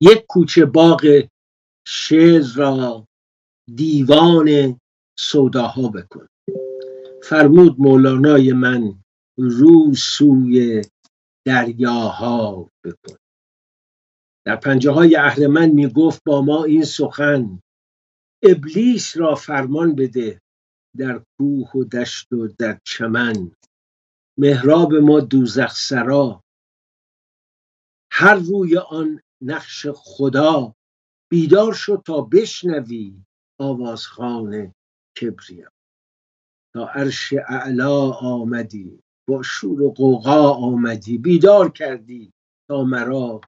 یک کوچه باغ شعر را دیوان سوداها بکن. فرمود مولانای من رو سوی دریاها بکن. در پنجه های اهرمن می گفت با ما این سخن ابلیس را فرمان بده در کوه و دشت و در چمن. محراب ما دوزخ سرا. هر روی آن نقش خدا. بیدار شد تا بشنوی آوازخان کبریا. تا عرش اعلا آمدی با شور و قوقا آمدی. بیدار کردی تا مرا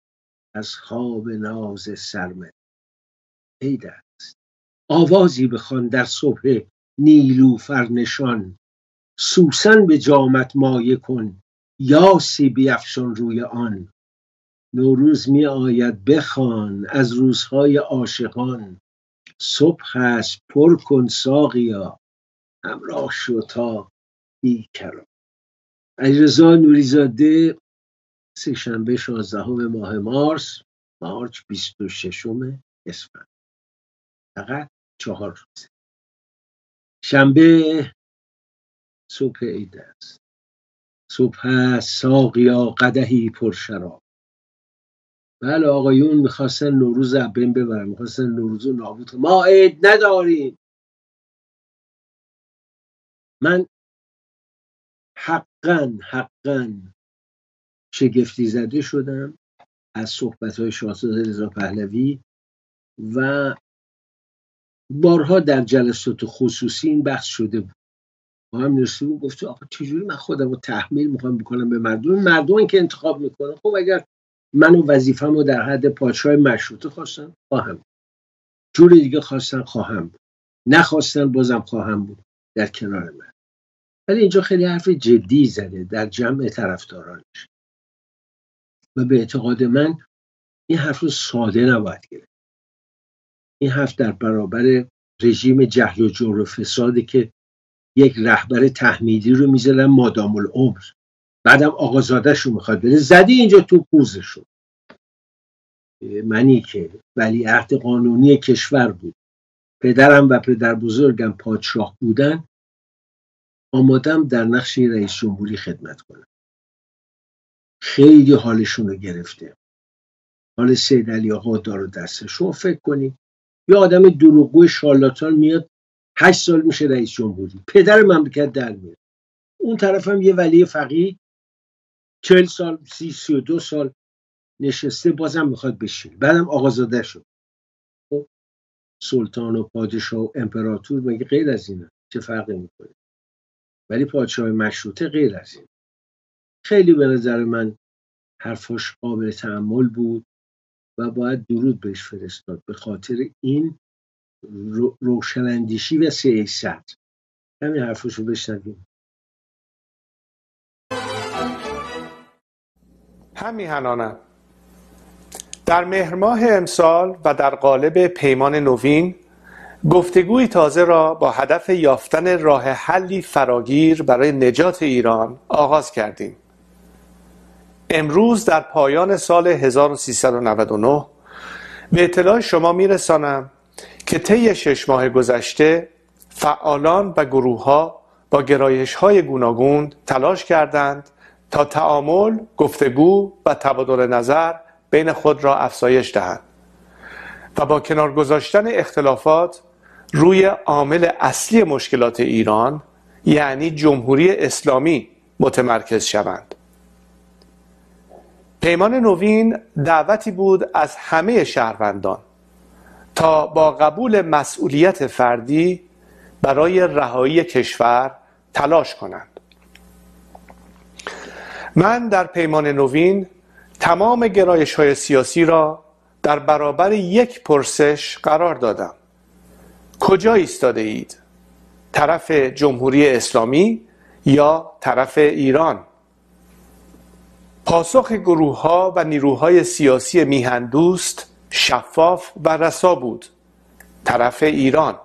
از خواب ناز سرمد ای دست آوازی بخوان در صبح نیلوفر نشان سوسن به جامت مایه کن یاسی بیفشان روی آن. نوروز می آید بخوان از روزهای عاشقان. صبح است پر کن ساقیا همراه شو تا بیکران. علیرضا نوریزاده سهشنبه شانزدهم ماه مارس مارچ بیست و ششم اسفند. فقط چهار روزه شنبه صبح عید است. صبح ساقیا قدهی پر شراب. بله آقایون می‌خواستن نوروز بین ببرن می‌خواستن نوروز و نابود ما عید نداریم. من حقا حقا شگفتی زده شدم از صحبت های شاهزاده رضا پهلوی و بارها در جلسات خصوصی این بحث شده بود. با هم نرسیم گفته آقا چجوری من خودم رو تحمیل می‌خوام بکنم به مردم؟ مردم که انتخاب می‌کنم خب اگر من و وظیفم رو در حد پادشاه مشروطه خواستم خواهم جور دیگه خواستن خواهم بود. نخواستن بازم خواهم بود در کنار من. ولی اینجا خیلی حرف جدی زده در جمع طرفدارانش. و به اعتقاد من این حرف رو ساده نباید گرفت. این حرف در برابر رژیم جهل و جور و فساده که یک رهبر تحمیدی رو می‌ذارن مادام العمر. بعدم آقازادش رو می‌خواد بده. زدی اینجا تو پوزشون. منی که. ولی عهد قانونی کشور بود. پدرم و پدر بزرگم پادشاه بودن. آمادم در نقش رئیس جمهوری خدمت کنم. خیلی حالشون رو گرفته. حال سید علی آقا دار دسته شما فکر کنید یه آدم دروغگوی شارلاتان میاد. هشت سال میشه رئیس جمهوری. پدر مملکت در میاد. اون طرف هم یه ولی فقیه چل سال سی سی و دو سال نشسته بازم می‌خواد بشین بعدم آقازاده شد. سلطان و پادشاه و امپراتور مگه غیر از اینه چه فرقی می‌کنه؟ ولی پادشاه مشروطه غیر از این خیلی به نظر من حرفاش قابل تحمل بود و باید درود بهش فرستاد. به خاطر این روشنندیشی و سیاست. همین حرفاشو بشنویم. هم در مهر ماه امسال و در قالب پیمان نوین گفتگوی تازه را با هدف یافتن راه حلی فراگیر برای نجات ایران آغاز کردیم. امروز در پایان سال 1399 به اطلاع شما میرسانم که طی شش ماه گذشته فعالان و گروه ها با گرایش های گوناگون تلاش کردند تا تعامل، گفتگو و تبادل نظر بین خود را افزایش دهند و با کنار گذاشتن اختلافات روی عامل اصلی مشکلات ایران یعنی جمهوری اسلامی متمرکز شوند. پیمان نوین دعوتی بود از همه شهروندان تا با قبول مسئولیت فردی برای رهایی کشور تلاش کنند. من در پیمان نوین تمام گرایش های سیاسی را در برابر یک پرسش قرار دادم کجا ایستاده اید؟ طرف جمهوری اسلامی یا طرف ایران؟ پاسخ گروه ها و نیروهای سیاسی میهندوست شفاف و رسا بود طرف ایران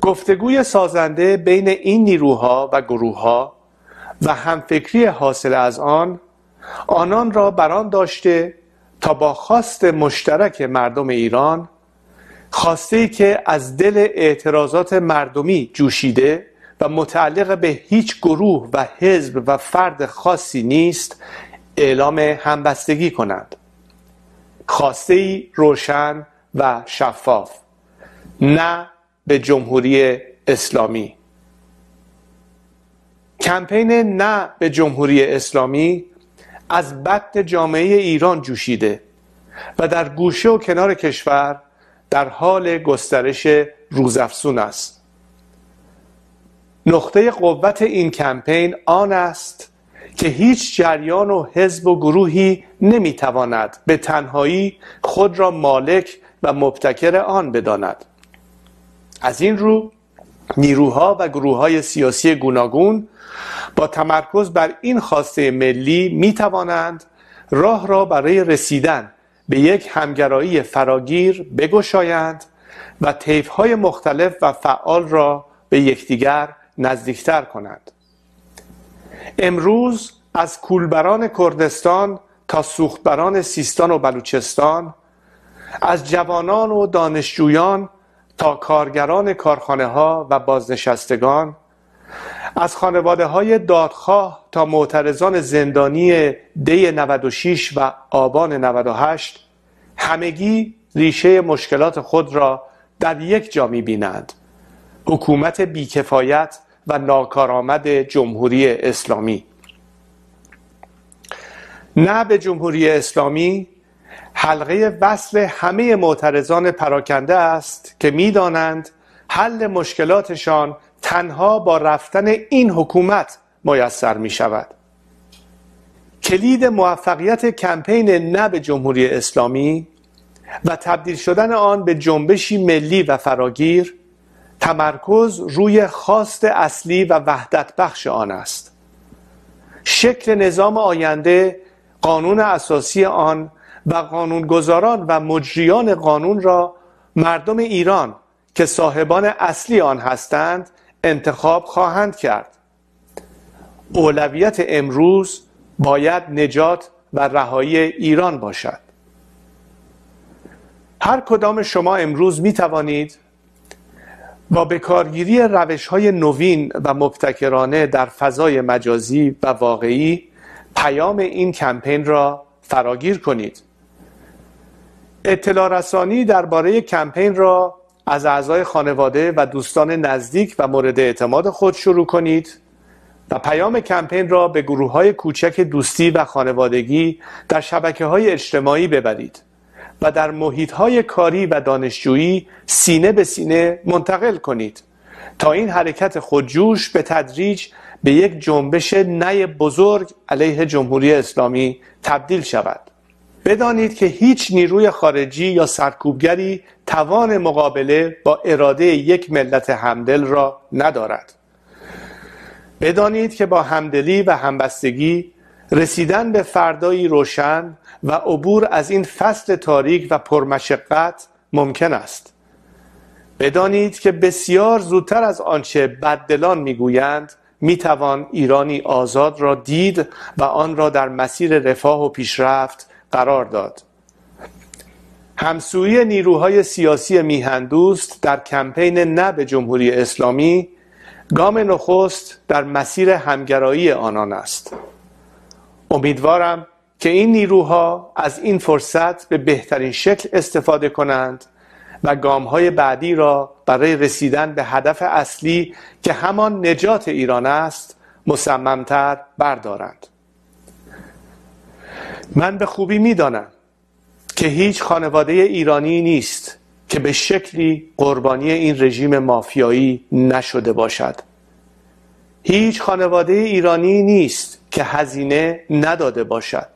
گفتگوی سازنده بین این نیروها و گروهها و همفکری حاصل از آن آنان را بران داشته تا با خواست مشترک مردم ایران خواسته ای که از دل اعتراضات مردمی جوشیده و متعلق به هیچ گروه و حزب و فرد خاصی نیست اعلام همبستگی کنند. خواسته ای روشن و شفاف نه به جمهوری اسلامی. کمپین نه به جمهوری اسلامی از بد جامعه ایران جوشیده و در گوشه و کنار کشور در حال گسترش روزافزون است. نقطه قوت این کمپین آن است که هیچ جریان و حزب و گروهی نمی‌تواند به تنهایی خود را مالک و مبتکر آن بداند. از این رو نیروها و گروه های سیاسی گوناگون با تمرکز بر این خواسته ملی می توانند راه را برای رسیدن به یک همگرایی فراگیر بگشایند و طیف های مختلف و فعال را به یکدیگر نزدیکتر کنند. امروز از کولبران کردستان تا سوختبران سیستان و بلوچستان از جوانان و دانشجویان تا کارگران کارخانه ها و بازنشستگان از خانواده های دادخواه تا معترضان زندانی دی 96 و آبان 98 همگی ریشه مشکلات خود را در یک جا می بینند حکومت بیکفایت و ناکارآمد جمهوری اسلامی. نه به جمهوری اسلامی حلقه وصل همه معترضان پراکنده است که می‌دانند حل مشکلاتشان تنها با رفتن این حکومت میسر می شود کلید موفقیت کمپین نه به جمهوری اسلامی و تبدیل شدن آن به جنبشی ملی و فراگیر تمرکز روی خواست اصلی و وحدت بخش آن است. شکل نظام آینده قانون اساسی آن و قانونگذاران و مجریان قانون را مردم ایران که صاحبان اصلی آن هستند انتخاب خواهند کرد. اولویت امروز باید نجات و رهایی ایران باشد. هر کدام شما امروز می توانید با بکارگیری روش های نوین و مبتکرانه در فضای مجازی و واقعی پیام این کمپین را فراگیر کنید. اطلاع رسانی درباره کمپین را از اعضای خانواده و دوستان نزدیک و مورد اعتماد خود شروع کنید و پیام کمپین را به گروه های کوچک دوستی و خانوادگی در شبکه های اجتماعی ببرید و در محیط های کاری و دانشجویی سینه به سینه منتقل کنید تا این حرکت خودجوش به تدریج به یک جنبش نی بزرگ علیه جمهوری اسلامی تبدیل شود. بدانید که هیچ نیروی خارجی یا سرکوبگری توان مقابله با اراده یک ملت همدل را ندارد. بدانید که با همدلی و همبستگی رسیدن به فردایی روشن و عبور از این فصل تاریک و پرمشقت ممکن است. بدانید که بسیار زودتر از آنچه بددلان می‌گویند می‌توان ایرانی آزاد را دید و آن را در مسیر رفاه و پیشرفت قرار داد. همسویی نیروهای سیاسی میهندوست در کمپین نه به جمهوری اسلامی گام نخست در مسیر همگرایی آنان است. امیدوارم که این نیروها از این فرصت به بهترین شکل استفاده کنند و گام های بعدی را برای رسیدن به هدف اصلی که همان نجات ایران است مصممتر بردارند. من به خوبی می‌دانم که هیچ خانواده ایرانی نیست که به شکلی قربانی این رژیم مافیایی نشده باشد. هیچ خانواده ایرانی نیست که هزینه نداده باشد.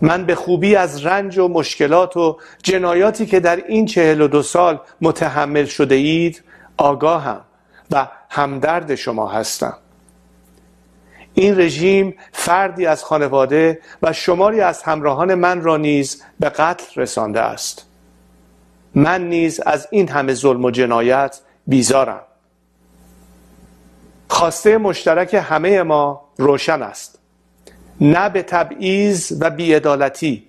من به خوبی از رنج و مشکلات و جنایاتی که در این چهل و دو سال متحمل شده اید آگاهم و همدرد شما هستم. این رژیم فردی از خانواده و شماری از همراهان من را نیز به قتل رسانده است. من نیز از این همه ظلم و جنایت بیزارم. خواسته مشترک همه ما روشن است. نه به تبعیض و بیعدالتی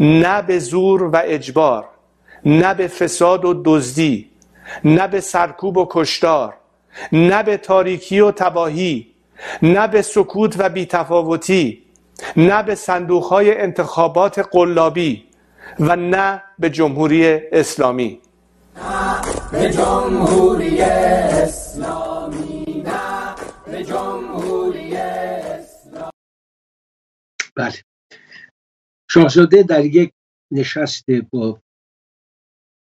نه به زور و اجبار نه به فساد و دزدی نه به سرکوب و کشتار نه به تاریکی و تباهی نه به سکوت و بیتفاوتی نه به صندوقهای انتخابات قلابی و نه به جمهوری اسلامی. به جمهوری اسلامی نه به جمهوری اسلامی. بله. شاهزاده در یک نشست با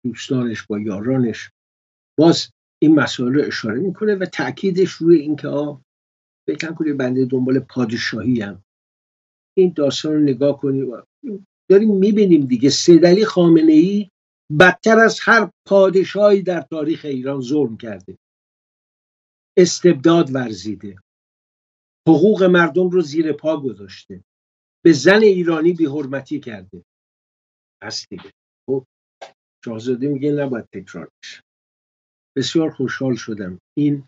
دوستانش با یارانش باز این مسائل رو اشاره می‌کنه و تاکیدش روی اینکه آ فکر کنید بنده دنبال پادشاهی هم. این داستان رو نگاه کنید داریم می‌بینیم دیگه. سیدعلی خامنه ای بدتر از هر پادشاهی در تاریخ ایران ظلم کرده. استبداد ورزیده. حقوق مردم رو زیر پا گذاشته. به زن ایرانی بیحرمتی کرده. هست دیگه. خب شاهزاده میگه نباید تکرار بشه. بسیار خوشحال شدم. این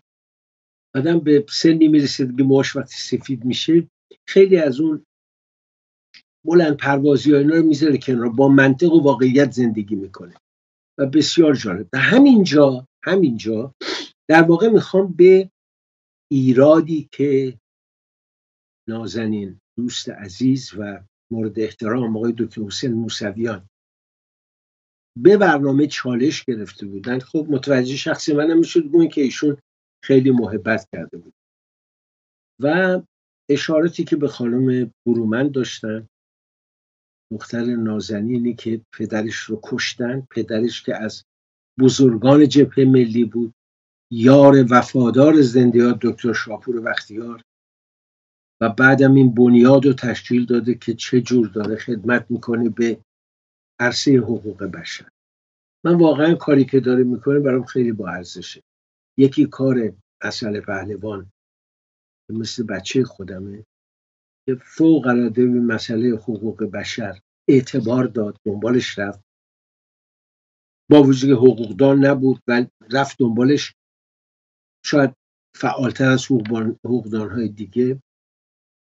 آدم به سنی می‌رسه که موش وقتی سفید میشه خیلی از اون بلند پروازی ها اینا رو می‌ذاره کنار با منطق و واقعیت زندگی می‌کنه. و بسیار جالب. و همینجا همینجا در واقع می‌خوام به ایرادی که نازنین دوست عزیز و مورد احترام آقای دکتر حسین موسویان به برنامه چالش گرفته بودن. خب متوجه شخصی منم می‌شد که ایشون خیلی محبت کرده بود. و اشاراتی که به خانم برومند داشتن دختر نازنینی که پدرش رو کشتن پدرش که از بزرگان جبهه ملی بود یار وفادار زندیات دکتر شاپور وقتیار و بعدم این بنیاد رو تشکیل داده که چه جور داره خدمت می‌کنه به عرصه حقوق بشر. من واقعا کاری که داره می‌کنه برام خیلی با ارزشه. یکی کار اصل پهلوان مثل بچه خودمه که فوق العاده به مسئله حقوق بشر اعتبار داد دنبالش رفت. با وجود حقوقدان نبود و رفت دنبالش. شاید فعالتر از حقوقدان های دیگه.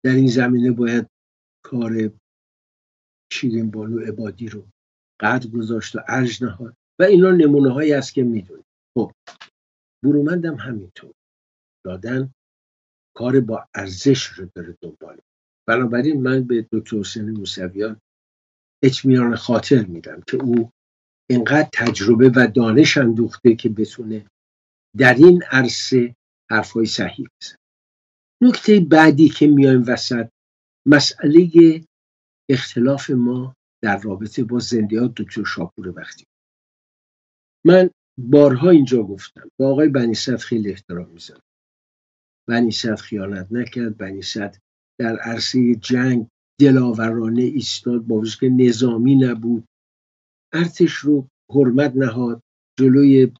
در این زمینه باید کار شیرین بانو عبادی رو قدر گذاشت و ارج نهاد. و اینا نمونه هایی است که می‌دونید خب. برومندم همینطور. دادن کار با ارزش رو داره دنبال. بنابراین من به دکتر حسین موسویان اطمینان خاطر میدم که او اینقدر تجربه و دانش اندوخته که بتونه در این عرصه حرفای صحیح بزن نکته بعدی که میایم وسط مسئله اختلاف ما در رابطه با زندیات دکتر شاپور وقتی. من بارها اینجا گفتم. با آقای بنیصد خیلی احترام می‌زنم بنیصد خیانت نکرد. بنیصد در عرصه جنگ دلاورانه ایستاد. با که نظامی نبود. ارتش رو حرمت نهاد. جلوی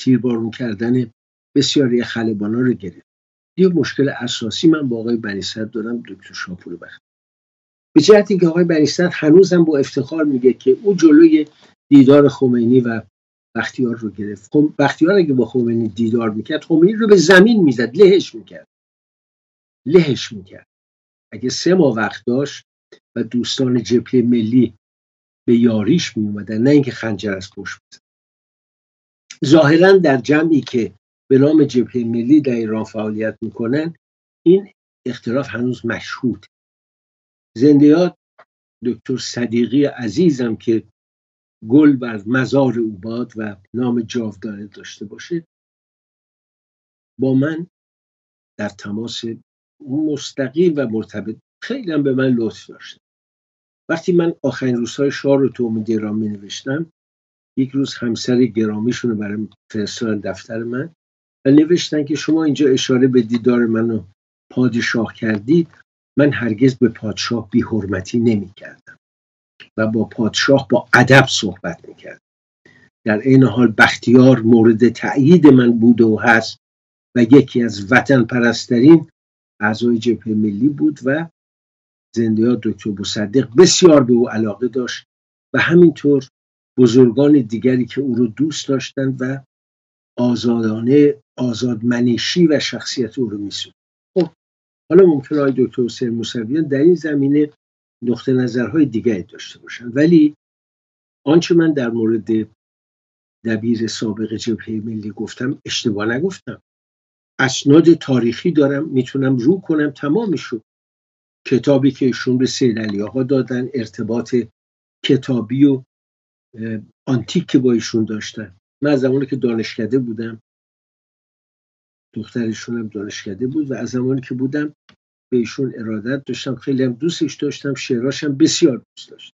تیربارون کردن بسیاری خلبانا رو گرفت. یه مشکل اساسی من با آقای بنیصد دارم. دکتر شاپور بخت به جهت که آقای بنیصد هنوزم با افتخار میگه که او جلوی دیدار خمینی و بختیار رو گرفت. خب بختیار اگه با خمینی دیدار می‌کرد خمینی رو به زمین می‌زد لهش می‌کرد. لهش می‌کرد. اگه سه ماه وقت داشت و دوستان جبهه ملی به یاریش می اومدن نه اینکه خنجر از پشت بزن ظاهرا در جمعی که به نام جبهه ملی در ایران فعالیت می‌کنن این اختلاف هنوز مشهود. زندیات دکتر صدیقی عزیزم که گل بر مزار او باد و نام جاودانه داشته باشه. با من در تماس مستقیم و مرتبط خیلی هم به من لطف داشته. وقتی من آخرین روزهای شاه رو تو امید ایران می نوشتم یک روز همسر گرامیشون رو برای فرستادن دفتر من و نوشتن که شما اینجا اشاره به دیدار منو پادشاه کردید من هرگز به پادشاه بی حرمتی نمی کردم و با پادشاه با ادب صحبت می کردم در این حال بختیار مورد تأیید من بود و هست و یکی از وطن پرسترین اعضای جبهه ملی بود و زنده دکتر مصدق بسیار به او علاقه داشت و همینطور بزرگان دیگری که او رو دوست داشتند و آزادانه آزادمنشی و شخصیت او رو میسود خب حالا ممکن آقای دکتر حسین موسویان در این زمینه نقطه نظرهای دیگری داشته باشن. ولی آنچه من در مورد دبیر سابق جبهه ملی گفتم اشتباه نگفتم. اسناد تاریخی دارم می‌تونم رو کنم تمامش شد کتابی که ایشون به سید علی آقا دادن ارتباط کتابی و آنتیک که با ایشون داشتن. من از زمانی که دانشکده بودم دخترشون هم دانشکده بود و از زمانی که بودم به ایشون ارادت داشتم خیلی هم دوستش داشتم شعراشم بسیار دوست داشتم.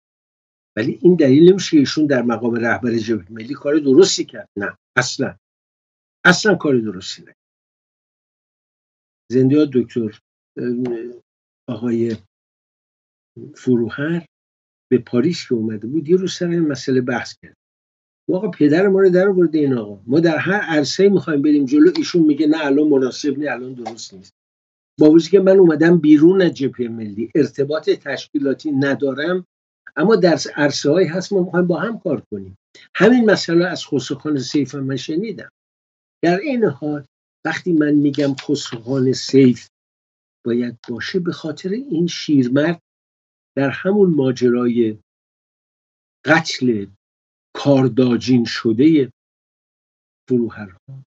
ولی این دلیل نمیشه که ایشون در مقام رهبر جبهه ملی کار درستی کرد. نه اصلا. اصلا کار درستی نکرد. زنده دکتر آقای فروهر به پاریس که اومده بود یه روز سر این مسئله بحث کرد. آقا پدر ما رو در آورده این آقا. ما در هر عرصه می‌خوایم بریم جلو ایشون میگه نه الان مناسب نه الان درست نیست. با وجودی که من اومدم بیرون از جبهه ملی ارتباط تشکیلاتی ندارم اما در عرصه هایی هست ما می‌خوایم با هم کار کنیم. همین مسئله از خسروخان سیف من شنیدم. در این حال وقتی من میگم خسروخان سیف باید باشه به خاطر این شیرمرد در همون ماجرای قتل کارداجین شده فروهرها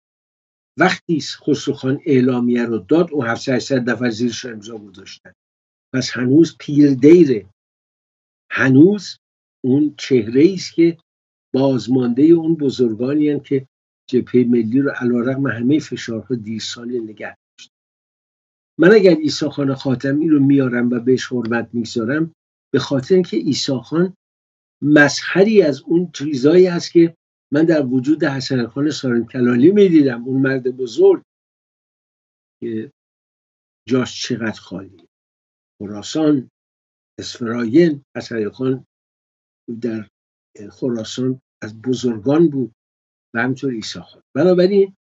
وقتی خسروخان اعلامیه رو داد اون 700 نفر زیرش امضا گذاشتن. پس هنوز پیر دیره هنوز اون چهره است که بازمانده اون بزرگانی که جبهه ملی رو علیرغم همه فشارها دیر سالی نگه داشت من اگر ایسا خان خاتمی رو میارم و بهش حرمت می‌گذارم به خاطر اینکه ایسا خان مظهری از اون چیزایی هست که من در وجود حسن خان سارم کلالی می‌دیدم اون مرد بزرگ که جاش چقدر خالی. خراسان اسفراین حسن خان در خراسان از بزرگان بود و همینطور ایسا خان بنابراین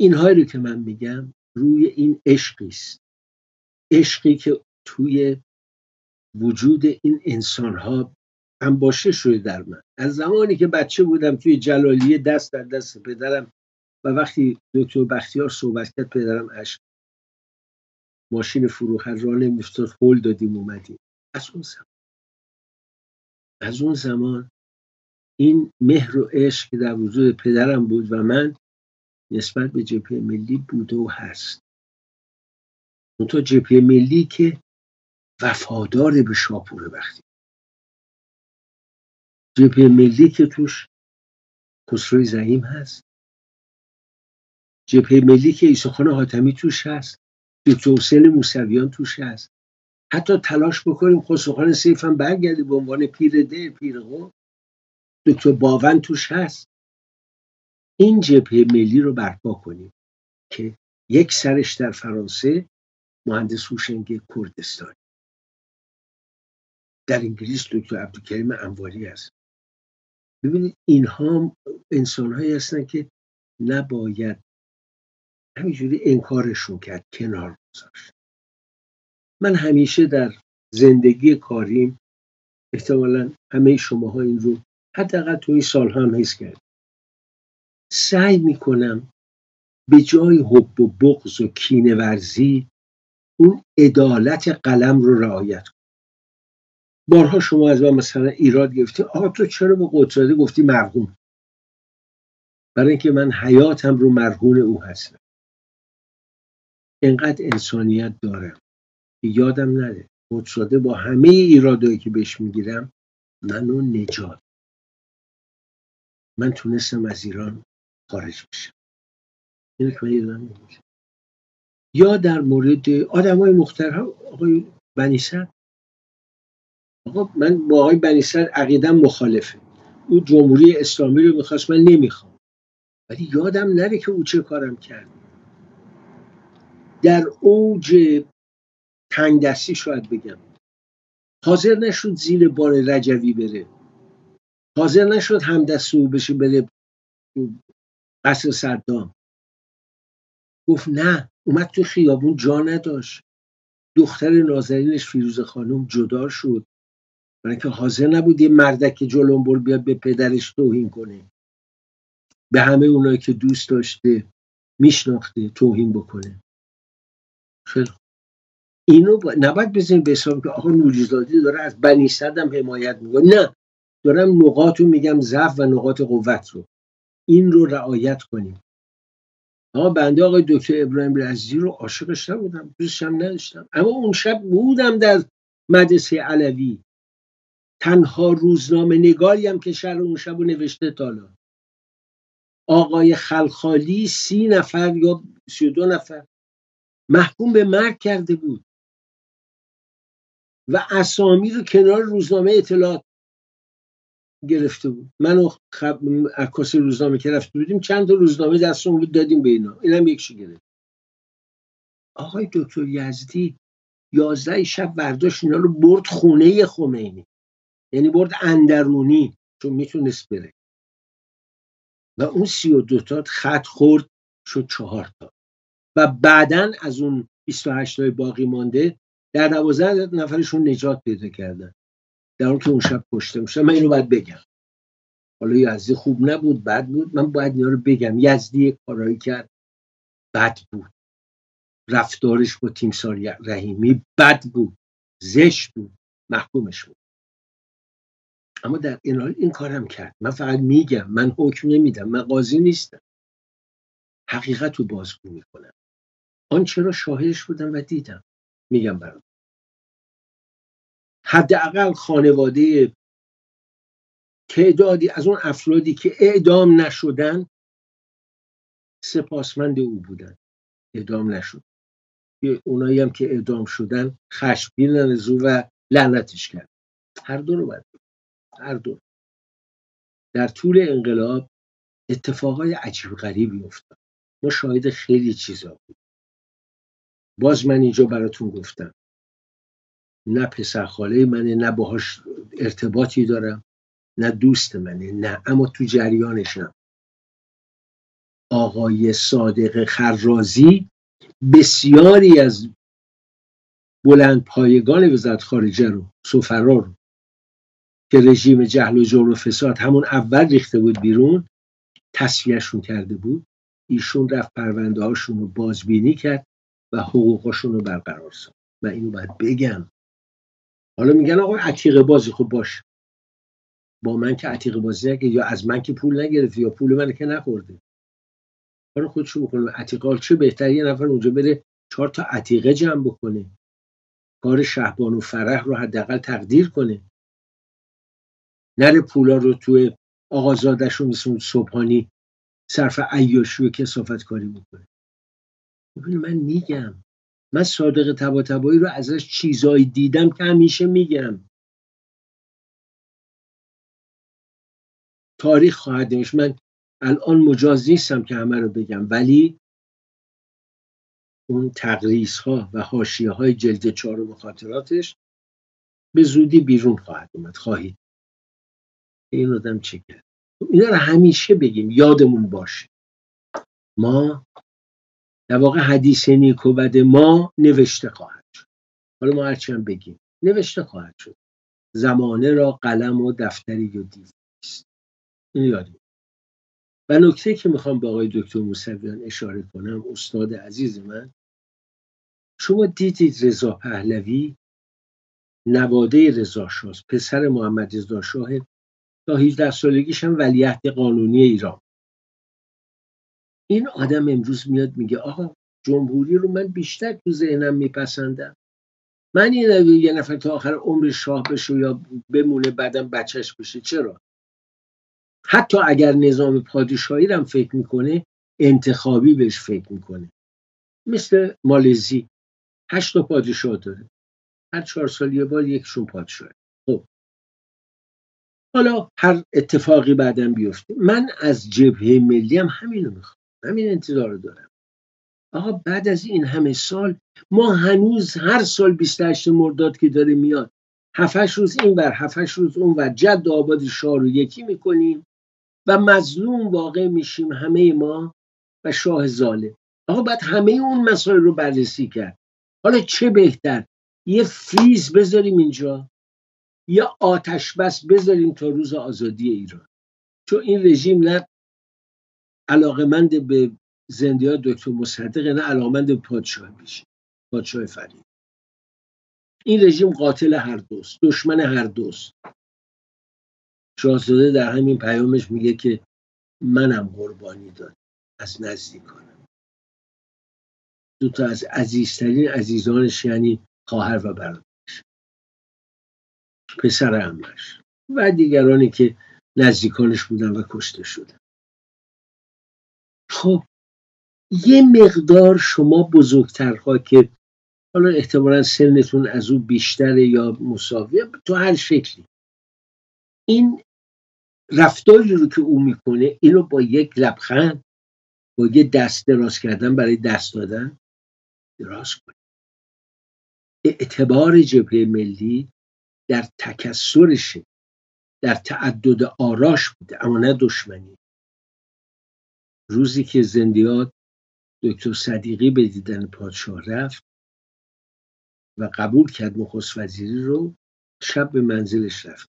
اینهایی رو که من میگم روی این عشقی است. عشقی که توی وجود این انسان ها انباشته شده در من. از زمانی که بچه بودم توی جلالیه دست در دست پدرم و وقتی دکتر بختیار صحبت کرد پدرم عشق ماشین فروخر را نمیفتاد هول دادیم اومدیم. از اون زمان. از اون زمان این مهر و عشق که در وجود پدرم بود و من نسبت به جبهه ملی بوده و هست. اون تو جبهه ملی که وفادار به شاپور بختی جبهه ملی که توش خسروی زعیم هست. جبهه ملی که ایساخان حاتمی توش هست. دکتر حسین موسویان توش هست. حتی تلاش بکنیم خسروخان سیف هم برگرده به عنوان پیر ده پیر قوم دکتر باون توش هست. این جبهه ملی رو برپا کنیم که یک سرش در فرانسه مهندس هوشنگ کردستان. در انگلیس دکتر عبدالکریم انواری هست. ببینید اینها انسان هایی هستن که نباید همینجوری انکارشون کرد کنار گذاشت. من همیشه در زندگی کاریم احتمالا همه شماها این رو حداقل توی سال هم حس کرد سعی می‌کنم به جای حب و بغض و کینه ورزی اون عدالت قلم رو رعایت بارها شما از من مثلا ایراد گرفتی. آقا تو چرا به قدرت گفتی مرحوم؟ برای اینکه من حیاتم رو مرهون او هستم. انقدر انسانیت دارم که یادم خود شده با همه ایرادایی که بهش می‌گیرم منو نجات. من تونستم از ایران خارج بشم. اینو که من یادم یا در مورد آدم های مختلف آقای بنیسر آقا من با آقای بنیسر عقیدم مخالفه. او جمهوری اسلامی رو می‌خواست من نمی‌خوام. ولی یادم نره که او چه کارم کرد. در اوج تنگ دستی شاید بگم. حاضر نشد زیر بار رجوی بره. حاضر نشد همدست او بشه بره قصر صدام. گفت نه اومد تو خیابون جا نداشت. دختر نازنینش فیروز خانم جدا شد. برای که حاضر نبود یه مردک جلنبر بیاد به پدرش توهین کنه. به همه اونایی که دوست داشته میشناخته توهین بکنه. خیلی اینو با... نباید بزنیم به حساب که آقا نوریزادی داره از بنی صدم حمایت می‌کنه. نه دارم نقاط رو میگم ضعف و نقاط قوت رو. این رو رعایت کنیم. آقا بنده آقای دکتر ابراهیم رزی رو عاشقش نبودم دوستش هم نداشتم. اما اون شب بودم در مدرسه علوی. تنها روزنامه نگاری هم که شهر اون شب نوشته تالا. آقای خلخالی سی نفر یا سی دو نفر محکوم به مرگ کرده بود. و اسامی رو کنار روزنامه اطلاعات گرفته بود. من و خب... عکاس روزنامه که رفته بودیم چند روزنامه دستمون بود دادیم به اینا. اینم یکشو گرفت. آقای دکتر یزدی یازده شب برداشت اینا رو برد خونه خمینی. یعنی برد اندرونی چون می‌تونست بره. و اون سی و دو تا خط خورد شد چهار تا. و بعدا از اون 28 تای باقی مانده در دوازده نفرشون نجات پیدا کردن. در اون که اون شب کشته میشه من اینو باید بگم. حالا یزدی خوب نبود بد بود من باید اینا رو بگم. یزدی کارایی کرد. بد بود. رفتارش با تیمسار رحیمی بد بود. زشت بود. محکومش بود. اما در این حال این کارم کرد. من فقط میگم من حکم نمیدم من قاضی نیستم. حقیقت رو بازگو می‌کنم. آنچه را شاهدش بودم و دیدم. میگم برام. حداقل خانواده تعدادی از اون افرادی که اعدام نشدن سپاسمند او بودن. اعدام نشد. اونایی هم که اعدام شدن خشمگینن از و لعنتش کرد هر دو رو باید هر دو. در طول انقلاب اتفاقای عجیب غریبی افتاد. ما شاهد خیلی چیزا بود باز من اینجا براتون گفتم. نه پسر خاله منه نه باهاش ارتباطی دارم نه دوست منه نه. اما تو جریانشم. آقای صادق خرازی بسیاری از بلند پایگان وزارت خارجه رو سفرا رو که رژیم جهل و جور و فساد همون اول ریخته بود بیرون تصفیهشون کرده بود. ایشون رفت پرونده هاشون رو بازبینی کرد و حقوقشون رو برقرار ساخت. و اینو باید بگم. حالا میگن آقا عتیقه بازی خب باش. با من که عتیقه بازی نگه یا از من که پول نگرفت یا پول من که نخورده کار خودشو بکنه عتیقه چه بهتر یه نفر اونجا بره چهار تا عتیقه جمع بکنه. کار شهبان و فرح رو حداقل تقدیر کنه. نره پولا رو توی آقازادش رو مثل صبحانی صرف عیاشی و کسافت کاری بکنه من میگم من صادق تبا تبایی رو ازش چیزایی دیدم که همیشه میگم. تاریخ خواهد نوشت من الان مجاز نیستم که همه رو بگم ولی اون تقریص ها و حاشیه های جلد چهارم خاطراتش به زودی بیرون خواهد اومد. خواهید این آدم چه کرد؟ اینا رو همیشه بگیم یادمون باشه. ما در واقع حدیث نیک و بد ما نوشته خواهد شد. حالا ما هرچی هم بگیم نوشته خواهد شد. زمانه را قلم و دفتری و دیوی است. این یادم و نکته که می‌خوام به آقای دکتر موسویان اشاره کنم استاد عزیز من شما دیدید رضا پهلوی نواده رضا شاست پسر محمد رضا شاه تا 18 سالگیش هم ولیعهد قانونی ایران. این آدم امروز میاد میگه آقا جمهوری رو من بیشتر تو ذهنم میپسندم. من این یه نفر تا آخر عمر شاه بشه یا بمونه بعدم بچهش بشه چرا؟ حتی اگر نظام پادشاهی هم فکر می‌کنه انتخابی بهش فکر می‌کنه. مثل مالزی هشت تا پادشاه داره. هر چهار سال یه بار یکشون پادشاه خب حالا هر اتفاقی بعدم بیفته من از جبهه ملی هم همینو می‌خوام همین انتظار رو دارم. آقا بعد از این همه سال ما هنوز هر سال 28 مرداد که داره میاد هفتش روز این ور هفتش روز اون ور جد آباد شاه رو یکی می‌کنیم و مظلوم واقع میشیم همه ما و شاه ظالم. آقا باید همه اون مسائل رو بررسی کرد. حالا چه بهتر؟ یه فریز بذاریم اینجا. یا آتش بس بذاریم تا روز آزادی ایران. چون این رژیم نه علاقمند به زندیا دکتر مصدق نه علاقمند به پادشاه میشه پادشاه فرید. این رژیم قاتل هر دوست دشمن هر دوست. شاهزاده در همین پیامش میگه که منم قربانی داد از نزدیکانم. دو تا از عزیزترین عزیزانش یعنی خواهر و برادرش پسر امش و دیگرانی که نزدیکانش بودن و کشته شدن. خب یه مقدار شما بزرگترها که حالا احتمالا سنتون از او بیشتره یا مساویه تو هر شکلی. این رفتاری رو که او می‌کنه اینو با یک لبخند با یه دست دراز کردن برای دست دادن دراز کنید اعتبار جبهه ملی در تکسرشه در تعدد آراش بوده اما نه دشمنی. روزی که زندیات دکتر صدیقی به دیدن پادشاه رفت و قبول کرد نخست وزیری رو شب به منزلش رفت.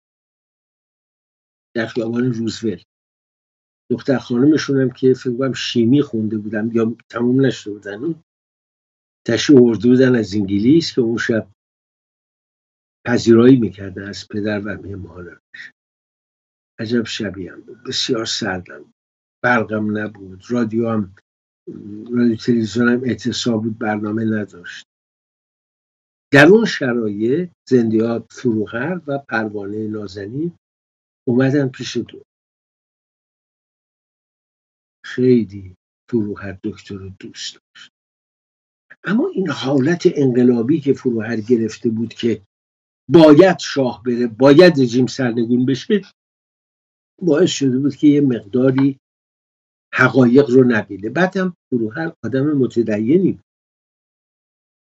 در خیابان روزول. دختر هم که فکر شیمی خونده بودم یا تموم نشده بودن تشریف ارده بودن از انگلیس که اون شب پذیرایی می‌کردن از پدر و مهمانانش عجب شبی هم بود. بسیار سردم برقم نبود. رادیو هم رادیو تلویزیون هم اعتصاب بود برنامه نداشت. در اون شرایط زندیات فروغر و پروانه نازنین اومدن پیش دو. خیلی فروغر دکتر رو دوست داشت. اما این حالت انقلابی که فروهر گرفته بود که باید شاه بره باید رژیم سرنگون بشه باعث شده بود که یه مقداری حقایق رو نبینه. بعدم فروهر آدم متدینی بود.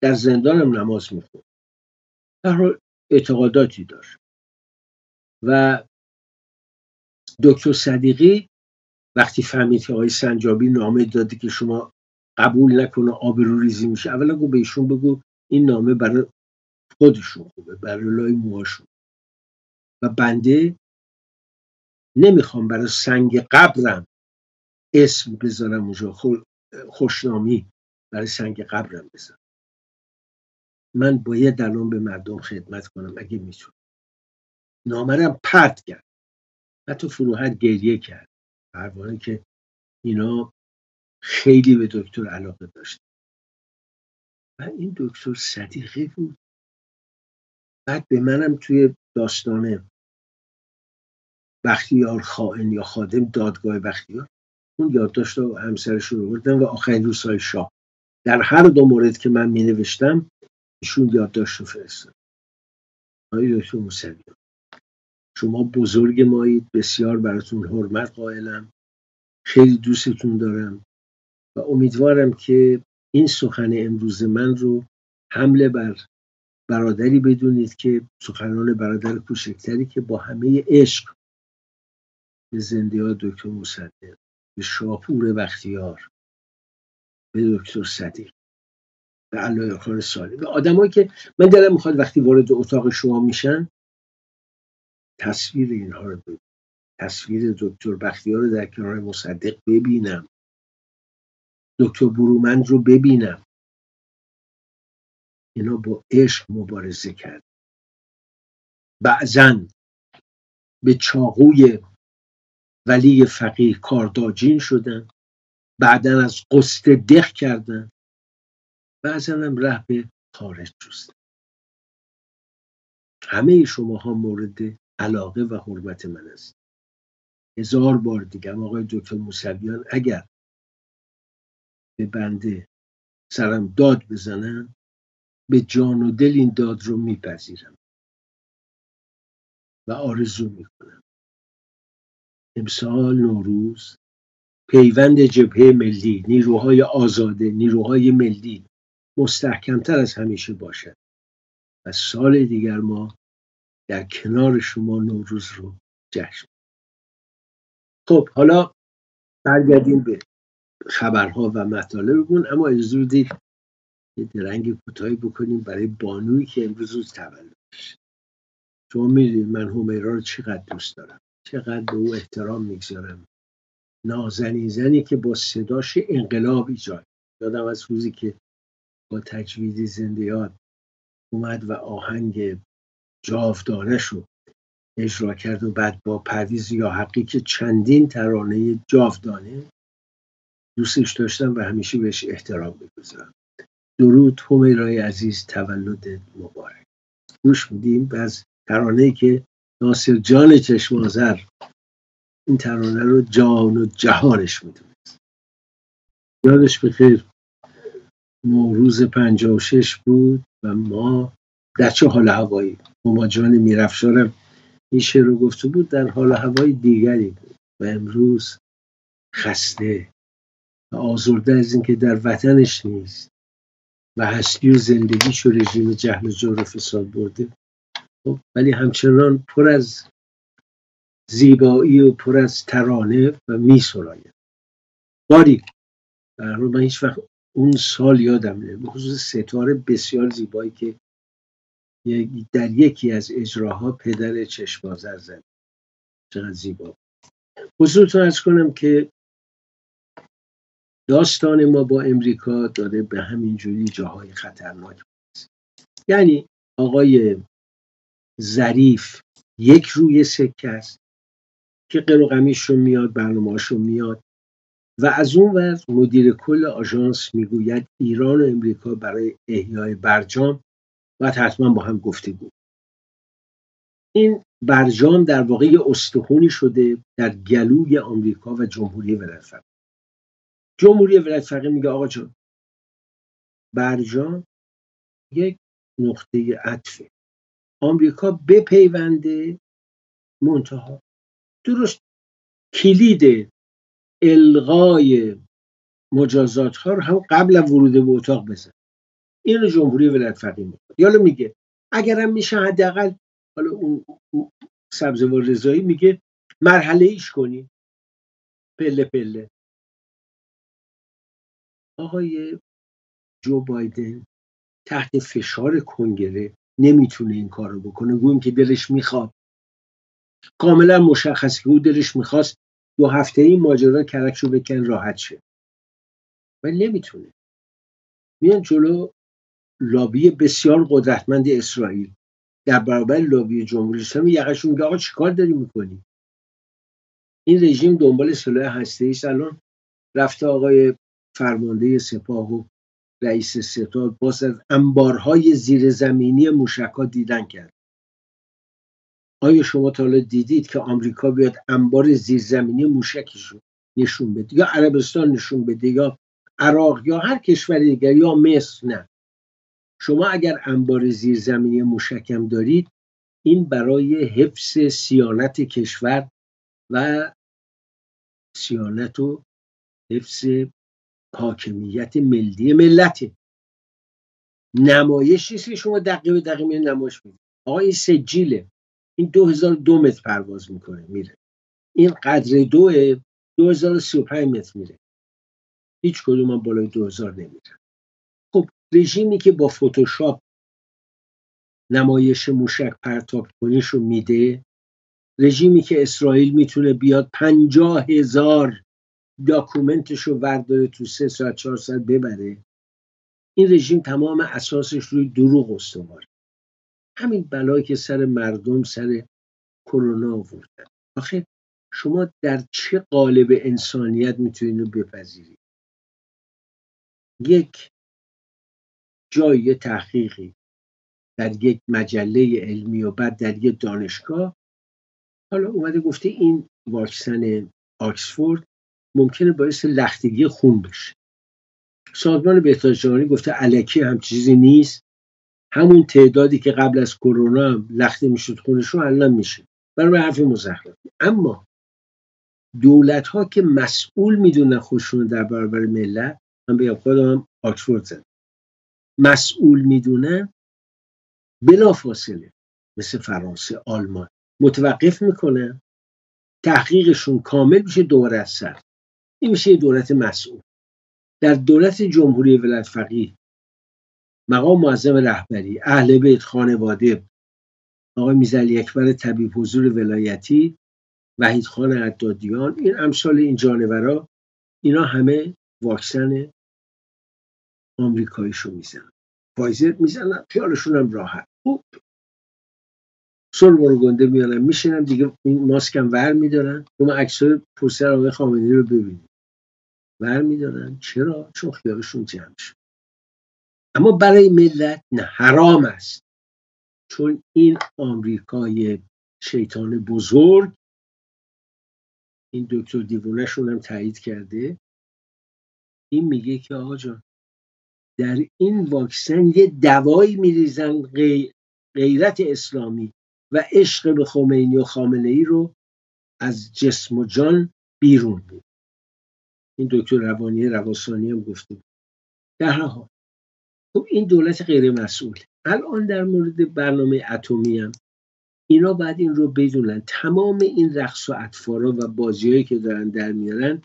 در زندانم نماز می‌خوند. در اعتقاداتی داشت. و دکتر صدیقی وقتی فهمید که آقای سنجابی نامه داده که شما قبول نکنه آبرو ریزی میشه اولا گو بهشون بگو این نامه برای خودشون خوبه برای لای موهاشون. و بنده نمی‌خوام برای سنگ قبرم اسم بذارم اونجا خوشنامی برای سنگ قبرم بذارم. من باید الان به مردم خدمت کنم اگه می‌تونم. نامرم پرت کرد. حتی فروحت گریه کرد. پروانه که اینا خیلی به دکتر علاقه داشت و این دکتر صدیقی بود. بعد به منم توی داستان بختیار خائن یا خادم دادگاه بختیار. اون یادداشت رو همسرش رو بردن و آخرین روزهای شاه در هر دو مورد که من می نوشتم ایشون یادداشت رو فرستن آقای دکتر موسوی. شما بزرگ مایید بسیار براتون حرمت قائلم. خیلی دوستتون دارم و امیدوارم که این سخن امروز من رو حمله بر برادری بدونید که سخنان برادر کوچکتری که با همه عشق به زنده دکتر مصدق به شاپور بختیار به دکتر صدیق به علای خان سالی به آدمایی که من دلم می‌خواد وقتی وارد اتاق شما میشن تصویر اینها رو ببینم. تصویر دکتر بختیار رو در کنار مصدق ببینم. دکتر برومند رو ببینم. اینا با عشق مبارزه کرد بعضا به چاقوی ولی فقیه کارداجین شدن بعدا از قصد دق کردن بعضا هم ره به خارج جستن همه شماها مورد علاقه و حرمت من است. هزار بار دیگم آقای دکتر موسویان اگر به بنده سرم داد بزنن به جان و دل این داد رو میپذیرم و آرزو می‌کنم. امسال نوروز پیوند جبهه ملی نیروهای آزاده نیروهای ملی مستحکمتر از همیشه باشد و سال دیگر ما در کنار شما نوروز رو جشن خب حالا برگردیم به خبرها و مطالبمون اما اجازه بدید یه درنگ کوتاهی بکنیم برای بانویی که امروز روز تولدش شما می‌دونید من همیرا رو چقدر دوست دارم. چقدر به او احترام می‌گذارم. نازنین زنی که با صداش انقلاب ایجاد یادم از روزی که با تجویدی زنده یاد اومد و آهنگ جاودانه شد اجرا کرد و بعد با پرویز یا حقی که چندین ترانه جاودانه دوستش داشتم و همیشه بهش احترام بگذارم درود همیرای عزیز تولد مبارک. گوش میدیم از ترانه که ناصر جان چشمازر این ترانه رو جان و جهانش می‌دونست. یادش بخیر نوروز پنجاه و شش بود و ما در چه حال هوایی؟ ماما جان میرفشارم این شعر رو گفته بود در حال هوای دیگری بود و امروز خسته و آزرده از اینکه در وطنش نیست. و هستی و زندگیش و رژیم جهل و جور و فساد برده. خب ولی همچنان پر از زیبایی و پر از ترانه و می سراید باری من هیچ وقت اون سال یادم نه خصوص ستاره بسیار زیبایی که در یکی از اجراها پدر چشمازر زد. چقدر زیبا. حضورتون ارز کنم که داستان ما با امریکا داره به همین جوری جاهای خطرناک یعنی آقای ظریف یک روی سکه است که قروقمیش رو میاد برنامه رو میاد و از اون ور مدیر کل آژانس می‌گوید ایران و امریکا برای احیای برجام باید حتما با هم گفتگو این برجام در واقع استخونی شده در گلوی آمریکا و جمهوری ولایت. جمهوری ولایت فقیه میگه. آقا جان. برجام یک نقطه عطفه. آمریکا بپیونده منتها درست کلید الغای مجازات ها رو هم قبل ورود به اتاق بزن. این جمهوری ولایت فقیه می‌کنه یالا میگه اگرم میشه حداقل حالا اون سبزوار رضایی میگه مرحله ایش کنی. پله پله. آقای جو بایدن تحت فشار کنگره نمی‌تونه این کار رو بکنه. گویم که دلش می‌خواد. کاملا مشخص که او دلش می‌خواست دو هفته این ماجرا کرکشو بکن راحت شه. ولی نمی‌تونه. میان جلو لابی بسیار قدرتمند اسرائیل. در برابر لابی جمهوری اسلامی یقشون میگه آقا چیکار داری می‌کنی؟ این رژیم دنبال سلاح هسته ایست الان رفته آقای فرمانده سپاه و رئیس ستاد باز از انبارهای زیرزمینی موشکا دیدن کرد. آیا شما تا حالا دیدید که آمریکا بیاد انبار زیرزمینی موشکش رو نشون بده؟ یا عربستان نشون بده؟ یا عراق؟ یا هر کشور دیگر؟ یا مصر؟ نه. شما اگر انبار زیرزمینی موشکم دارید این برای حفظ سیانت کشور و سیانت و حفظ حاکمیت ملی ملته. نمایش نیست که شما دقیقه به دقیقه نمایش می‌دید آقا این سجیله این 2002 متر پرواز می‌کنه میره. این قدر دو 2035 متر میره. هیچ کدوم هم بالای 2000 نمیره خب رژیمی که با فتوشاپ نمایش موشک پرتاب کنیش رو میده رژیمی که اسرائیل می‌تونه بیاد پنجاه هزار داکومنتش رو ورداره تو سه ساعت چهار ساعت ببره. این رژیم تمام اساسش روی دروغ استوار. همین بلایی که سر مردم سر کرونا آوردن. آخه شما در چه قالب انسانیت می‌تونید رو بپذیرید یک جای تحقیقی در یک مجله علمی و بعد در یک دانشگاه. حالا اومده گفته این واکسن آکسفورد ممکنه باعث لختگی خون بشه. سازمان بهداشت جهانی گفته علکی هم چیزی نیست. همون تعدادی که قبل از کرونا لخته می‌شد خونشون الان میشه برای حرف مزخرف. اما دولت ها که مسئول می‌دونن خودشون در برابر ملت من بگم خودم آکسفورد زد مسئول می‌دونن بلا فاصله مثل فرانسه آلمان متوقف می‌کنه تحقیقشون کامل میشه دوره از سر. این میشه دولت مسئول. در دولت جمهوری ولایت فقیه. مقام معظم رهبری اهل بیت خانواده. آقای میزلی اکبر طبیب حضور ولایتی وحید خان عدادیان این امثال این جانورا اینا همه واکسن آمریکاییشو می‌زنن. فایزر می‌زنن خیالشون هم راحت. خوب. سر گنده میانن میشینن دیگه این ماسکم ور میدارن. اون عکسای پوستر آقای خامنه‌ای رو ببینید. ور میدارن چرا؟ چون خیالشون جمع شد. اما برای ملت نه حرام است. چون این آمریکای شیطان بزرگ این دکتر دیوونهشون هم تایید کرده این میگه که آقا جان در این واکسن یه دوایی میریزن غیرت اسلامی و عشق به خمینی و خامنه ای رو از جسم و جان بیرون بود این دکتر روانی رواسانی هم گفته در حال خب این دولت غیر مسئول. الان در مورد برنامه اتمی هم اینا بعد این رو بدونن. تمام این رقص و اطفارا و بازیهایی که دارن در میارن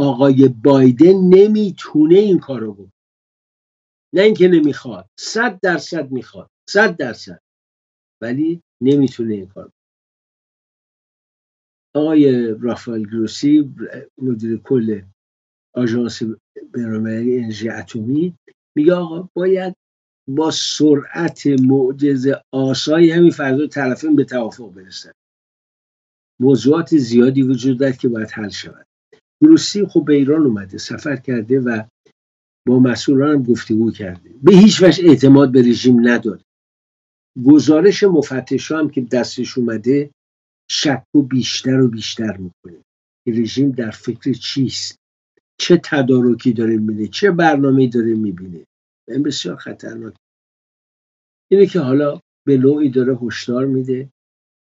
آقای بایدن نمی‌تونه این کارو بکنه. نه اینکه نمی‌خواد صد درصد می‌خواد صد درصد. ولی نمی‌تونه این کار آقای رافائل گروسی مدیر کل آژانس بینالمللی انرژی اتمی میگه آقا باید با سرعت معجزه آسایی همین فردا طرفین به توافق برسن. موضوعات زیادی وجود دارد که باید حل شود. گروسی خب به ایران اومده سفر کرده و با مسئولان هم گفتگو کرده. به هیچ وجه اعتماد به رژیم نداره. گزارش مفتش هم که دستش اومده شک و بیشتر و بیشتر می‌کنه. که رژیم در فکر چیست؟ چه تدارکی داره میده چه برنامه داره می‌بینه؟ این بسیار خطرناک. اینه که حالا به نوعی داره هشدار میده.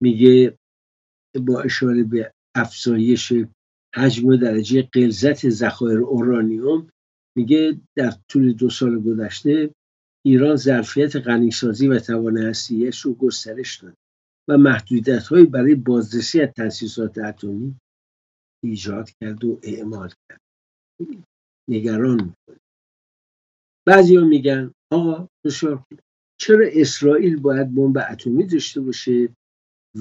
میگه با اشاره به افزایش حجم و درجه قلزت ذخایر اورانیوم میگه در طول دو سال گذشته ایران ظرفیت غنیسازی و توان هستیش رو گسترش داد و محدودیت هایی برای بازرسی از تاسیسات اتمی ایجاد کرد و اعمال کرد. نگران می‌کنه. بعضی ها میگن آقا بسیار چرا اسرائیل باید بمب اتمی داشته باشه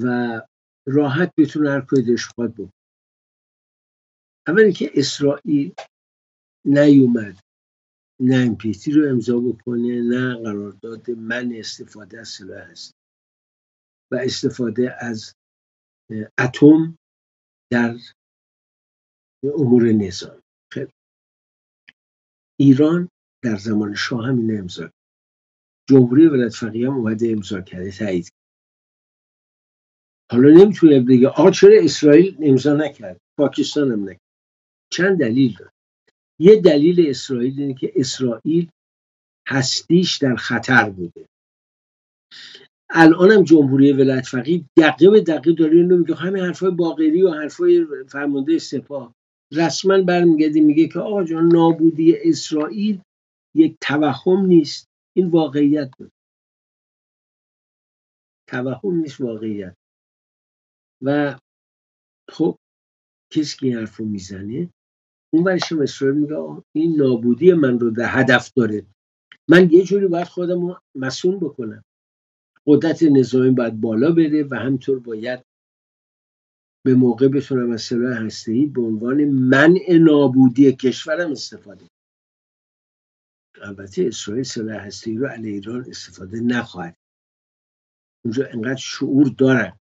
و راحت بتونه هر کاری دلش بخواد بکنه؟ اول اینکه اسرائیل نیومد. نه امپیتی رو امضا بکنه نه قرارداد من استفاده از سلاح هست و استفاده از اتم در امور نظام. خیلی ایران در زمان شاه هم امضا جمهوری ولایت فقیه هم اومده امضا کرده تایید حالا نمی‌تونه بگه آقا چرا اسرائیل امضا نکرد؟ پاکستان هم نکرد. چند دلیل داره. یه دلیل اسرائیل اینه که اسرائیل هستیش در خطر بوده. الانم جمهوری ولایت فقیه دقیقه به دقیقه داره اینو میگه. همین حرفای باقری و حرفای فرمانده سپاه. رسما برمیگرده میگه که آقا جان نابودی اسرائیل یک توهم نیست. این واقعیت بود. توهم نیست واقعیت. و خب کسی که این حرف می‌زنه اون برش اسرائیل میگه این نابودی من رو در هدف داره. من یه جوری باید خودم رو مسئول بکنم. قدرت نظامی باید بالا بره و همطور باید به موقع بتونم از سلاح هسته‌ای به عنوان منع نابودی کشورم استفاده البته اسرائیل سلاح هسته‌ای رو علیه ایران استفاده نخواهد اونجا انقدر شعور دارن.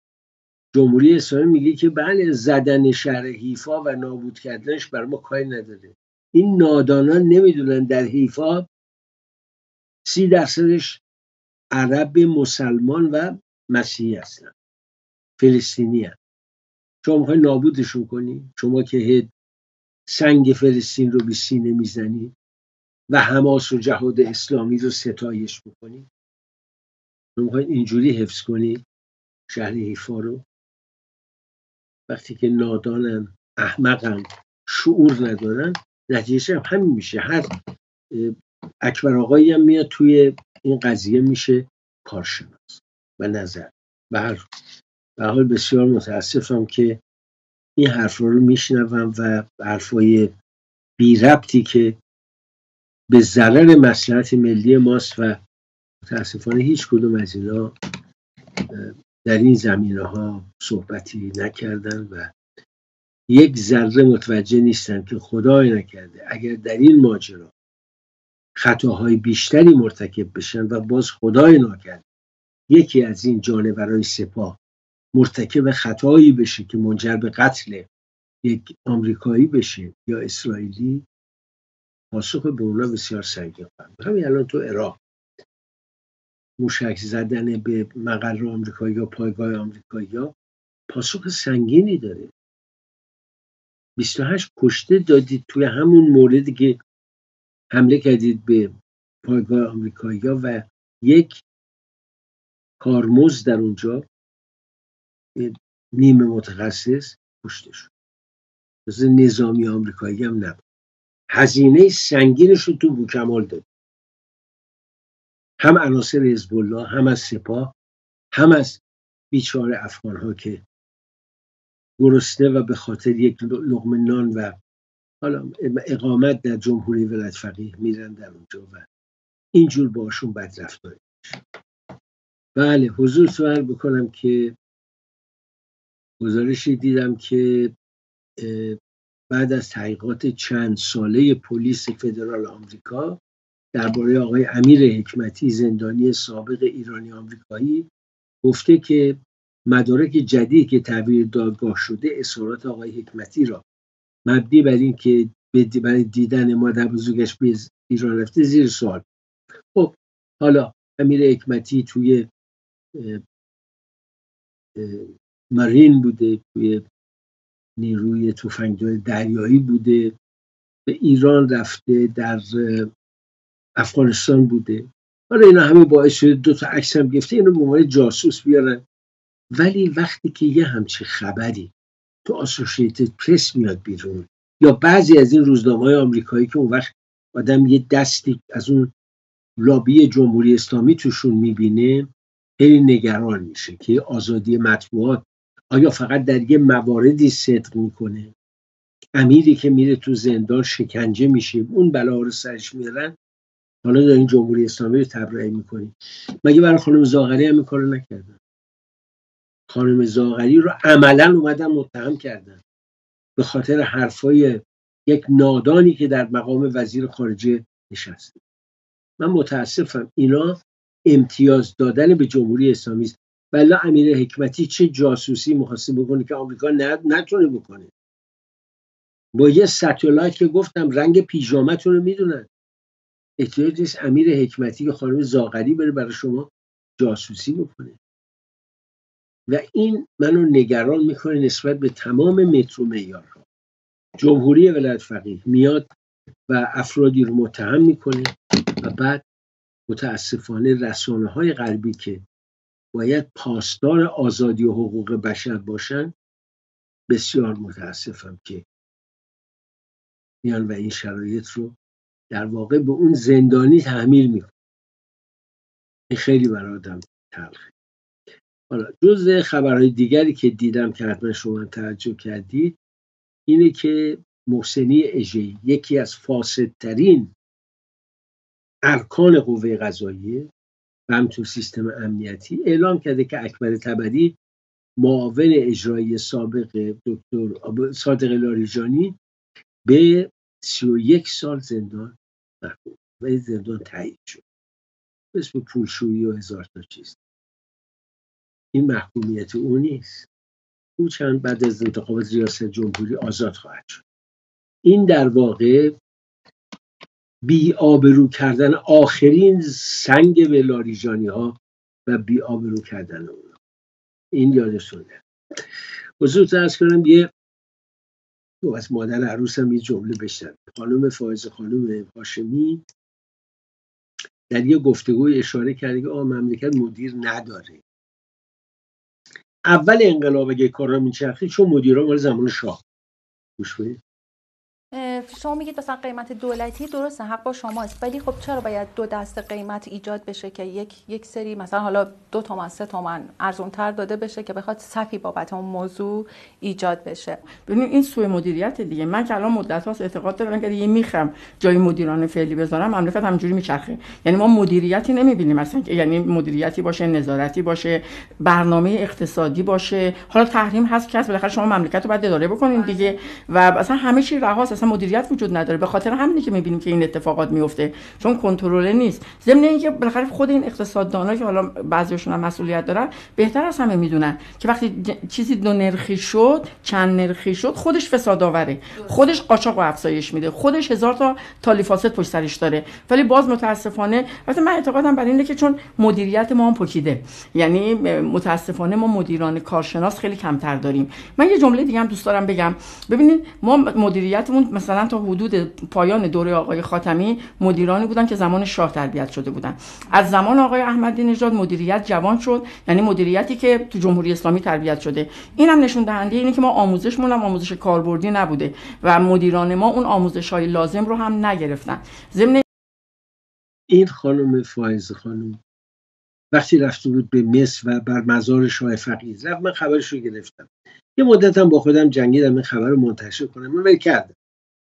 جمهوری اسلامی میگه که بله زدن شهر حیفا و نابود کردنش بر ما کاری نداره. این نادانان نمی‌دونن در حیفا سی درصدش عرب مسلمان و مسیحی هستن. فلسطینی هستن. شما می‌خوای نابودشون کنی؟ شما که سنگ فلسطین رو به سینه می‌زنی و حماس و جهاد اسلامی رو ستایش می‌کنی شما می‌خوای اینجوری حفظ کنی شهر حیفا رو؟ وقتی که نادانن احمقن شعور ندارن نتیجه هم همین میشه. هر اکبر آقایی هم میاد توی این قضیه میشه کارشناس. و نظر به حال. بسیار متاسفم که این حرف رو میشنوم و حرفای بی ربطی که به ضرر مسلحت ملی ماست و متاسفانه هیچ کدوم از اینا در این زمینه ها صحبتی نکردن و یک ذره متوجه نیستن که خدای نکرده. اگر در این ماجرا خطاهای بیشتری مرتکب بشن و باز خدای ناکرده یکی از این جانورای سپاه مرتکب خطایی بشه که منجر به قتل یک آمریکایی بشه یا اسرائیلی؟ پاسخ به اونا بسیار سنگین همین الان تو عراق. موشک زدن به مقر آمریکایی یا پایگاه آمریکایی ها پاسخ سنگینی داره. 28 کشته دادید توی همون موردی که حمله کردید به پایگاه آمریکایی و یک کارمز در اونجا نیمه متخصص کشته شد. نظامی آمریکایی هم نبود. هزینه سنگینش رو تو بوکمال داد. هم عناصر حزب الله هم از سپاه هم از بیچاره افغان ها که گرسنه و به خاطر یک لغم نان و حالا اقامت در جمهوری ولایت فقیه میرن در اونجا و اینجور باشون بد رفتاری بله حضور سوال بکنم که گزارشی دیدم که بعد از تحقیقات چند ساله پلیس فدرال آمریکا درباره آقای امیر حکمتی زندانی سابق ایرانی آمریکایی گفته که مدارک جدید که تحویل دادگاه شده اظهارات آقای حکمتی را مبنی بر این که برای دیدن مادر بزرگش به ایران رفته زیر سوال. خب حالا امیر حکمتی توی مارین بوده توی نیروی تفنگدار دریایی بوده به ایران رفته در افغانستان بوده. حالا اینا همه باعث شده دو تا عکس هم گفته اینو به جاسوس بیارن. ولی وقتی که یه همچی خبری تو آسوشیتد پرس میاد بیرون. یا بعضی از این روزنامه های آمریکایی که اون وقت آدم یه دستی از اون لابی جمهوری اسلامی توشون می‌بینه خیلی نگران میشه که آزادی مطبوعات آیا فقط در یه مواردی صدق می‌کنه؟ امیری که میره تو زندان شکنجه میشه اون بلا رو سرش میارن حالا دارین جمهوری اسلامی رو تبرئه می‌کنیم مگه برای خانم زاغری هم این کارو خانم زاغری رو عملا اومدن متهم کردن. به خاطر حرفای یک نادانی که در مقام وزیر خارجه نشسته من متاسفم اینا امتیاز دادن به جمهوری اسلامی است. بلا امیر حکمتی چه جاسوسی می‌خواسته بکنه که آمریکا نتونه بکنه. با یه ستولایت که گفتم رنگ پیژامتون رو می‌دونن. احتیاج نیست امیر حکمتی یا خانم زاغری بره برای شما جاسوسی بکنه. و این منو نگران می‌کنه نسبت به تمام مترو معیارها. جمهوری ولایت فقیه میاد و افرادی رو متهم می‌کنه و بعد متاسفانه رسانه های غربی که باید پاسدار آزادی و حقوق بشر باشن بسیار متاسفم که میان و این شرایط رو در واقع به اون زندانی تحمیل می‌کنه خیلی برای آدم تلخه. حالا جز خبرهای دیگری که دیدم که حتما شما توجه کردید اینه که محسنی اژه‌ای یکی از فاسدترین ارکان قوه قضاییه و همینطور سیستم امنیتی اعلام کرده که اکبر تبری معاون اجرایی سابق دکتر صادق لاریجانی به سی و یک سال زندان محکوم و زندان تایید شد. اسم پولشویی و هزار تا چیز. این محکومیت او نیست. او چند بعد از انتخابات ریاست جمهوری آزاد خواهد شد. این در واقع بی آبرو کردن آخرین سنگ به لاریجانی ها و بی آبرو کردن اونا. این یادتونه حضور ارز کنم یه از مادر عروسم یه جمله بشتن خانم فایز خانم هاشمی در یه گفتگوی اشاره کرده که آه مملکت مدیر نداره. اول انقلاب اگه کارا میچرخید چون مدیران مال زمان شاه. گوش شما میگید مثلا قیمت دولتی درسته حق با شماست ولی خب چرا باید دو دست قیمت ایجاد بشه که یک یک سری مثلا حالا دو تومن سه تومن ارزون تر داده بشه که بخواد صفی بابت اون موضوع ایجاد بشه؟ ببینید این سوء مدیریت دیگه. من که الان مدت هاست اعتقاد دارم که دیگه می‌خرم جای مدیران فعلی بذارم مملکت همجوری میچرخه. یعنی ما مدیریتی نمی‌بینیم مثلا یعنی مدیریتی باشه نظارتی باشه برنامه اقتصادی باشه. حالا تحریم هست که بالاخره شما مملکت رو باید اداره بکنین دیگه. و مثلا همه چی رهاست اصلا مدیریت وجود نداره. به خاطر همینی که می‌بینیم که این اتفاقات میفته چون کنترل نیست. ضمن اینکه بالاخره خود این اقتصاددانا که حالا بعضیشون هم مسئولیت دارن بهتر از همه می‌دونن که وقتی چیزی دو نرخی شد چند نرخی شد خودش فساد آوره. خودش قاچاق و افزایش میده. خودش هزار تا تالی فاسد پشت سرش داره. ولی باز متاسفانه وقتی من اعتقادم بر اینه که چون مدیریت ما هم پکیده یعنی متاسفانه ما مدیران کارشناس خیلی کمتر داریم. من یه جمله دیگه هم دوست دارم بگم. ببینید ما مدیریتمون مثلا تا حدود پایان دوره آقای خاتمی مدیرانی بودن که زمان شاه تربیت شده بودن. از زمان آقای احمدی نژاد مدیریت جوان شد یعنی مدیریتی که تو جمهوری اسلامی تربیت شده. این هم نشون دهنده اینه که ما آموزشمون هم آموزش کاربردی نبوده و مدیران ما اون آموزش های لازم رو هم نگرفتن. ضمن این خانم فایز خانم وقتی رفته بود به مصر و بر مزار شاه فقید رفت من خبرش رو گرفتم. یه مدت هم با خودم جنگیدم این خبر رو منتشر کنم. من کردم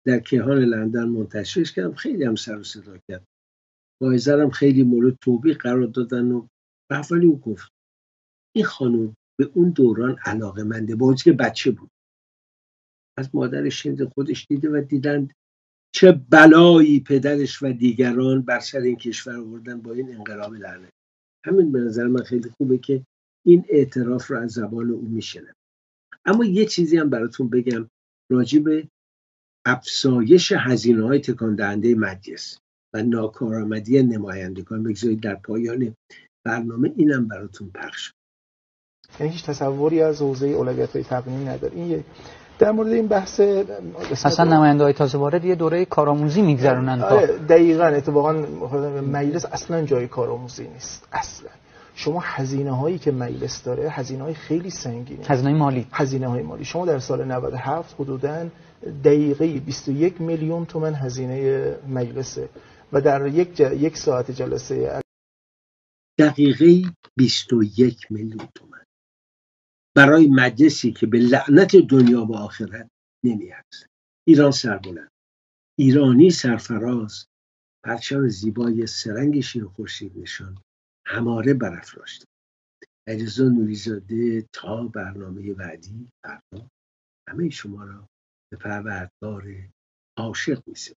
در کیهان لندن منتشرش کردم. خیلی هم سر و صدا کرد. هم خیلی مورد توبیق قرار دادن و اولی او گفت. این خانم به اون دوران علاقه منده با که بچه بود. از مادرش شنید خودش دیده و دیدند چه بلایی پدرش و دیگران بر سر این کشور آوردن با این انقلاب لعنت همین به نظر من خیلی خوبه که این اعتراف رو از زبان او میشنم اما یه چیزی هم براتون بگم راجع به افزایش هزینه های تکان دهنده مجلس و ناکارآمدی نمایندگان. بگذارید در پایان برنامه اینم براتون پخش یعنی هیچ تصوری از حوزه اولویت های تقنینی نداره. این یک در مورد این بحث اصلا نماینده های تازه وارد یه دوره کارآموزی میگذرونن آره دقیقاً. اتفاقا مجلس اصلا جای کارآموزی نیست. اصلا. شما هزینه هایی که مجلس داره هزینه های خیلی سنگینه. هزینه مالی. هزینه های مالی. شما در سال 97 حدوداً دقیقه 21 میلیون تومن هزینه مجلسه و در یک, یک ساعت جلسه دقیقه 21 میلیون تومن برای مجلسی که به لعنت دنیا و آخرت نمیارزه. ایران سربلند. ایرانی سرفراز. پرچم زیبای سرنگ شیر خورشید نشان هماره برافراشته. علیرضا نوریزاده تا برنامه بعدی فردا همه شما را به پروردگار عاشق میسه